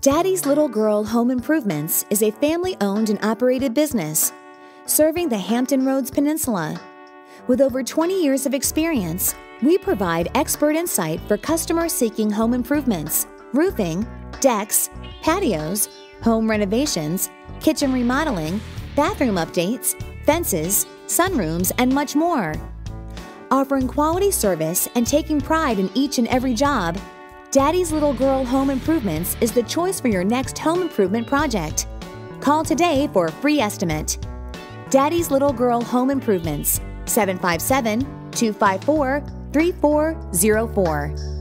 Daddy's Little Girl Home Improvements is a family owned and operated business serving the Hampton Roads Peninsula. With over 20 years of experience, we provide expert insight for customers seeking home improvements, roofing, decks, patios, home renovations, kitchen remodeling, bathroom updates, fences, sunrooms, and much more. Offering quality service and taking pride in each and every job, Daddy's Little Girl Home Improvements is the choice for your next home improvement project. Call today for a free estimate. Daddy's Little Girl Home Improvements, 757 254 3404.